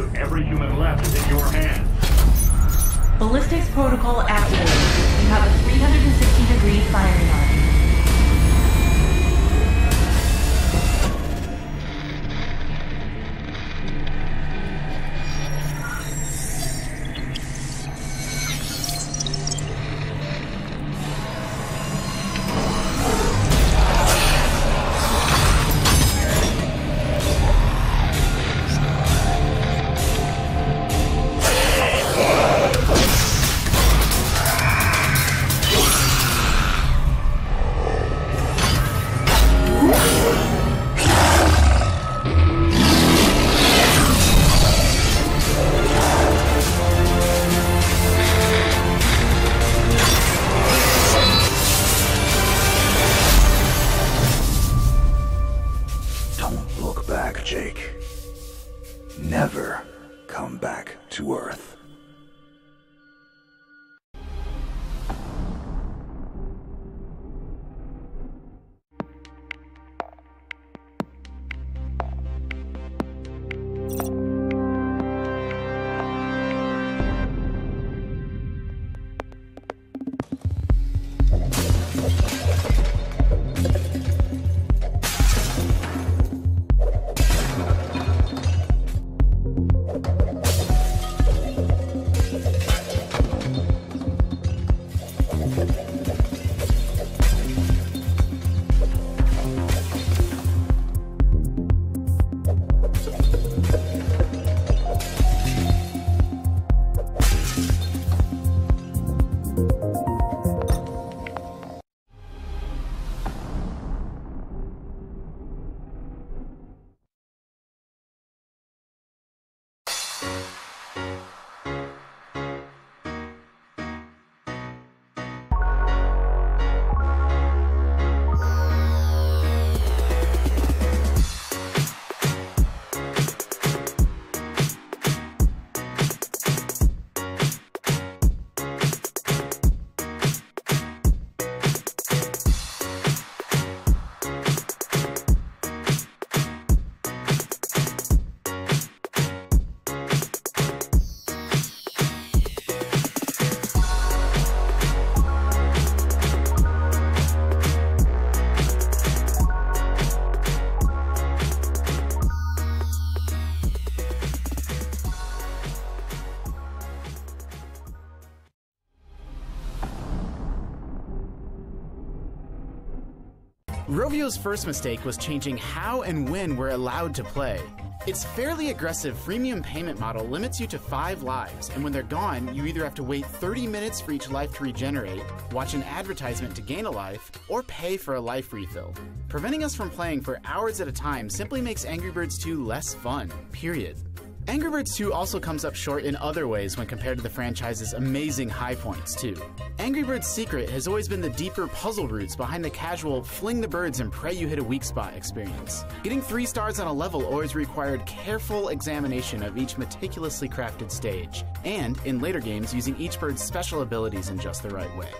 of every human left is in your hands. Ballistics protocol active. You have a 360 degree fire. Jake. Never come back to Earth. Rovio's first mistake was changing how and when we're allowed to play. Its fairly aggressive freemium payment model limits you to 5 lives, and when they're gone, you either have to wait 30 minutes for each life to regenerate, watch an advertisement to gain a life, or pay for a life refill. Preventing us from playing for hours at a time simply makes Angry Birds 2 less fun, period. Angry Birds 2 also comes up short in other ways when compared to the franchise's amazing high points, too. Angry Birds' secret has always been the deeper puzzle roots behind the casual fling the birds and pray you hit a weak spot experience. Getting 3 stars on a level always required careful examination of each meticulously crafted stage, and, in later games, using each bird's special abilities in just the right way.